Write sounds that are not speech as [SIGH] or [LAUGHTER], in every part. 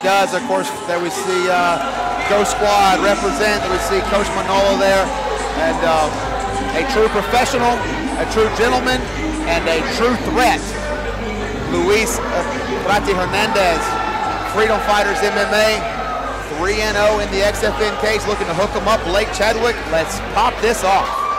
does. Of course, that we see uh, Ghost Squad represent. that We see Coach Manolo there, and uh, a true professional, a true gentleman, and a true threat. Luis Frati Hernandez, Freedom Fighters MMA, 3-0 in the XFN case, looking to hook him up. Blake Chadwick, let's pop this off.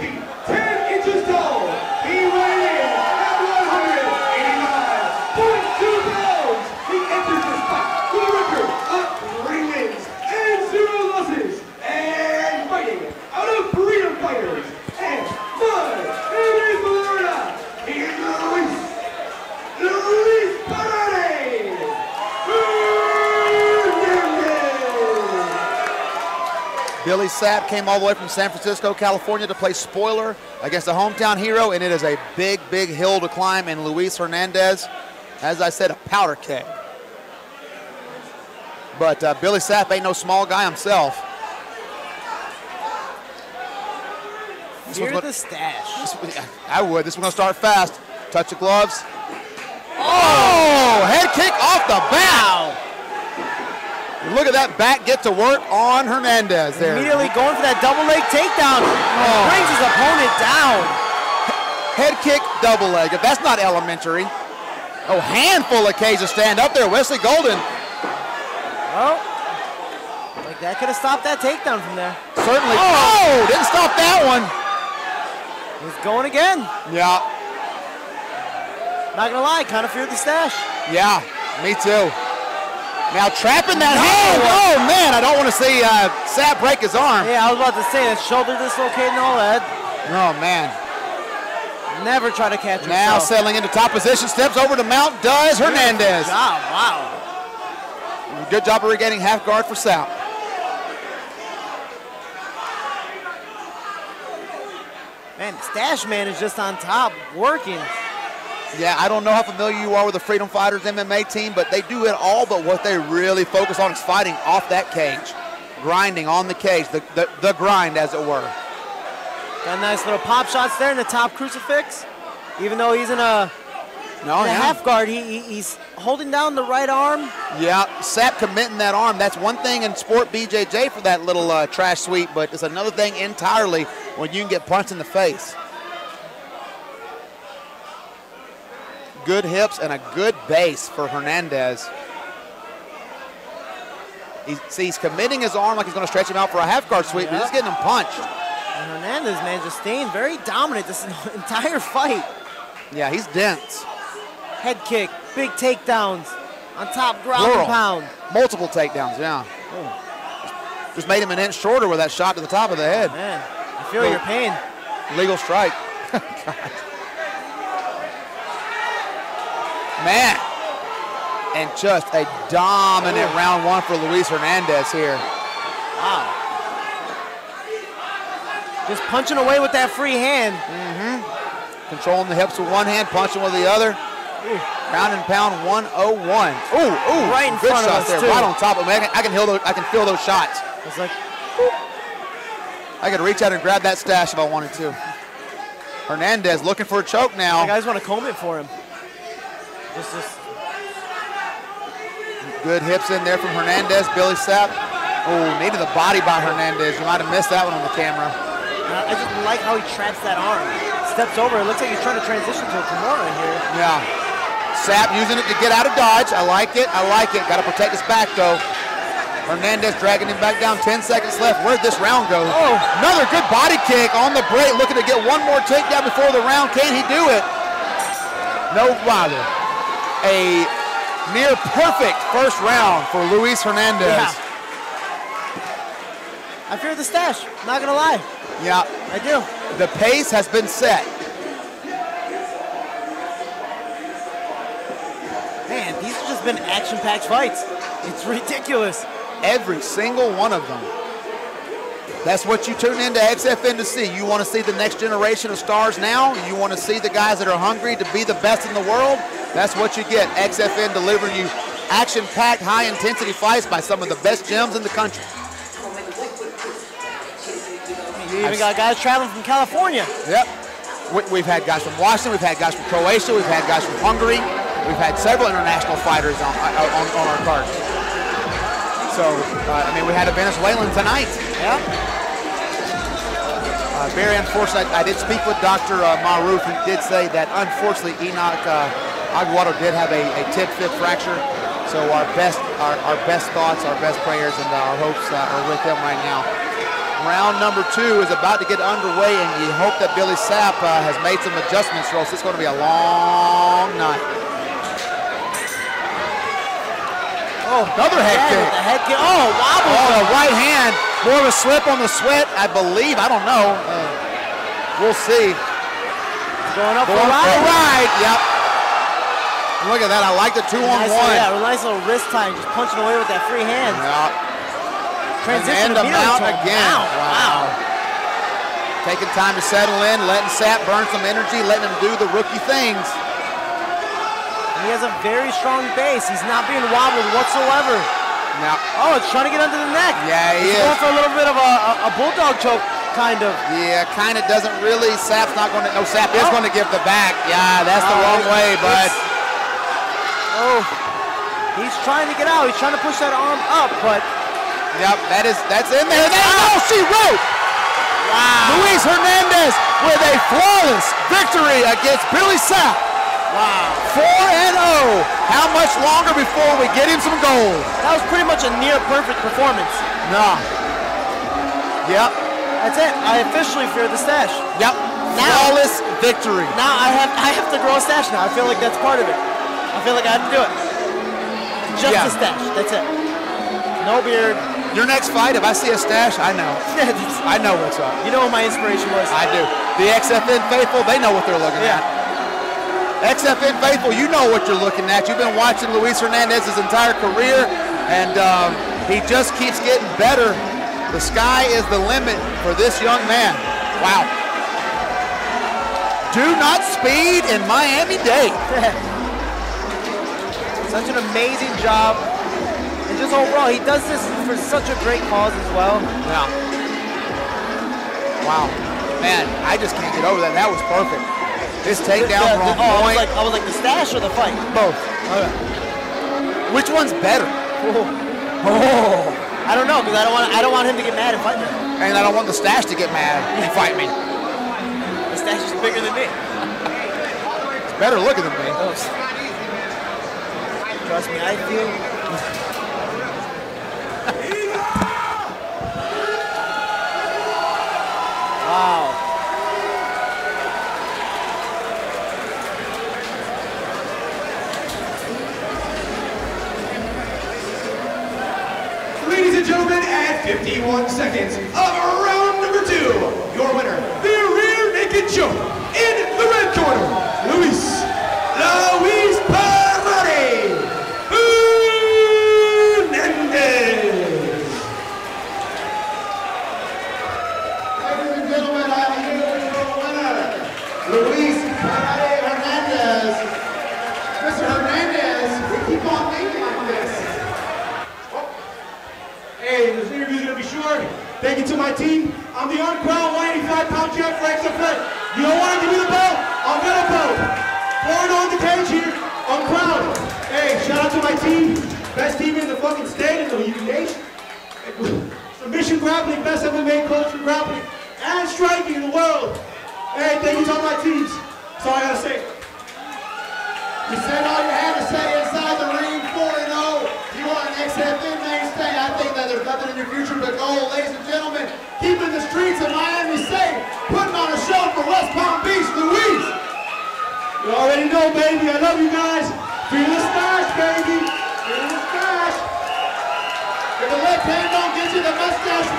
Billy Sapp came all the way from San Francisco, California to play spoiler against a hometown hero, and it is a big, big hill to climb. And Luis Hernandez, as I said, a powder keg. But uh, Billy Sapp ain't no small guy himself. Fear the stash. I would. This one's going to start fast. Touch the gloves. Oh, head kick off the bow. Look at that back get to work on Hernandez there. Immediately going for that double leg takedown. Oh. Brings his opponent down. Head kick, double leg. If that's not elementary. Oh, handful of K's to stand up there. Wesley Golden. Oh. Like that could have stopped that takedown from there. Certainly. Oh, oh didn't stop that one. He's going again. Yeah. Not gonna lie, kind of feared the stash. Yeah, me too. Now trapping that no. hand. Oh man, I don't want to see uh, Sapp break his arm. Yeah, I was about to say that shoulder dislocating all that. Oh man. Never try to catch him. Now settling into top position, steps over to mount, does Hernandez. Good job, wow. Good job of regaining half guard for Sapp. Man, Stash Man is just on top, working. Yeah, I don't know how familiar you are with the Freedom Fighters MMA team, but they do it all, but what they really focus on is fighting off that cage, grinding on the cage, the, the, the grind, as it were. Got nice little pop shots there in the top crucifix. Even though he's in a, no, in a half guard, he, he, he's holding down the right arm. Yeah, Sapp committing that arm. That's one thing in sport BJJ for that little uh, trash sweep, but it's another thing entirely when you can get punched in the face. Good hips and a good base for Hernandez. He's, see, he's committing his arm like he's going to stretch him out for a half guard sweep, yep. but he's getting him punched. And Hernandez, man, just staying very dominant this [LAUGHS] entire fight. Yeah, he's dense. Head kick, big takedowns, on top ground Plural. pound. Multiple takedowns, yeah. Ooh. Just made him an inch shorter with that shot to the top of the head. Oh, man, I feel your pain. Legal strike. [LAUGHS] Man. And just a dominant Ooh. round one for Luis Hernandez here. Wow. Just punching away with that free hand. Mm-hmm. Controlling the hips with one hand, punching with the other. Ooh. Round and pound 101. Ooh, ooh. Right in Good front shots of us, there, too. right on top of me. I can, I can, feel those, I can feel those shots. It's like, I could reach out and grab that stash if I wanted to. Hernandez looking for a choke now. The guys want to comb it for him. Just, just Good hips in there from Hernandez. Billy Sapp. Oh, to the body by Hernandez. You might have missed that one on the camera. I just like how he traps that arm. Steps over. It looks like he's trying to transition to a Kimura here. Yeah. Sapp using it to get out of dodge. I like it. I like it. Got to protect his back, though. Hernandez dragging him back down. 10 seconds left. Where'd this round go? Oh, another good body kick on the break. Looking to get one more takedown before the round. Can he do it? No bother. A Near perfect first round for Luis Hernandez. Yeah. I fear the stash. Not gonna lie. Yeah. I do. The pace has been set. Man, these have just been action-packed fights. It's ridiculous. Every single one of them. That's what you tune into XFN to see. You want to see the next generation of stars now? You want to see the guys that are hungry to be the best in the world? That's what you get. XFN delivering you action-packed, high-intensity fights by some of the best gyms in the country. You even got guys traveling from California. Yep. We, have had guys from Washington. We've had guys from Croatia. We've had guys from Hungary. We've had several international fighters on, on, on our card. So, uh, I mean, we had a Venezuelan tonight. Yeah. Uh, very unfortunate. I, I, did speak with Dr. Uh, Maruf, who did say that unfortunately Enoch uh, Aguado did have a, a tib fib fracture. So our best, our, our best thoughts, our best prayers, and our hopes uh, are with them right now. Round number two is about to get underway, and you hope that Billy Sapp uh, has made some adjustments, or else it's going to be a long night. Oh, another head kick. head kick. Oh, wobble. Oh, the right hand. More of a slip on the sweat, I believe. I don't know. Uh, we'll see. Going up Going for a ride. ride. Yep. Look at that. I like the two nice on one. Yeah, a nice little wrist time, just punching away with that free hand. Yeah. Transition and to mount again. Wow. wow. Taking time to settle in, letting Sapp burn some energy, letting him do the rookie things. He has a very strong base. He's not being wobbled whatsoever. Now, oh, it's trying to get under the neck. Yeah, he He's is. going for a little bit of a, a, a bulldog choke, kind of. Yeah, kind of doesn't really. Sapp's not going to. No, Sapp is Oh. going to give the back. Yeah, that's the Oh, wrong way, but Oh, he's trying to get out. He's trying to push that arm up, but yep, that is that's in there. You go. Oh, she wrote. wow. Luis Hernandez with a flawless victory against Billy Sapp. Wow. 4 and 0. How much longer before we get him some gold? That was pretty much a near perfect performance. No. Yep. That's it. I officially fear the stash. Yep. Now- Flawless victory. Now I have I have to grow a stash now. I feel like that's part of it. I feel like I have to do it. Just Yeah. a stash. That's it. No beard. Your next fight, if I see a stash, I know. [LAUGHS] I know what's up. you know what my inspiration was. I do. The XFN faithful, they know what they're looking Yeah. at. XFN faithful, you know what you're looking at. You've been watching Luis Hernandez's entire career, and um, he just keeps getting better. The sky is the limit for this young man. Wow. Do not speed in Miami-Dade. [LAUGHS] Such an amazing job. And just overall, he does this for such a great cause as well. Yeah. Wow. Man, I just can't get over that. That was perfect. This takedown from the- oh, I was like, I was like the stash or the fight? Both. Which one's better? Oh. oh. I don't know because I don't want I don't want him to get mad and fight me. And I don't want the stash to get mad and fight me. The stash is bigger than me. It's better looking than me. Trust me, I feel. [LAUGHS] wow. Ladies and gentlemen, at 51 seconds of round number two, your winner, the rear naked choke, in the red corner, Luis, Luis Parade Hernandez. Ladies and gentlemen, I am here with your winner, Luis Parade Hernandez. Mr. Hernandez, we keep on thinking like this. Hey, Thank you to my team. I'm the uncrowned 185 pound champ for XFN. You don't want to give me the belt? I'm gonna belt. Pouring on the cage here, uncrowned. Hey, shout out to my team. Best team in the fucking state, in the nation. [LAUGHS] Submission grappling, best ever MMA culture grappling, and striking in the world. Hey, thank you to all my teams. That's all I gotta say. You said all you had to say inside the ring, 4 and 0. You are an XFN nothing in your future but gold. Ladies and gentlemen, keeping the streets of Miami safe, putting on a show for West Palm Beach, Luis. You already know, baby. I love you guys. Feel the stash, baby. Feel the stash. If the left hand don't get you, the mustache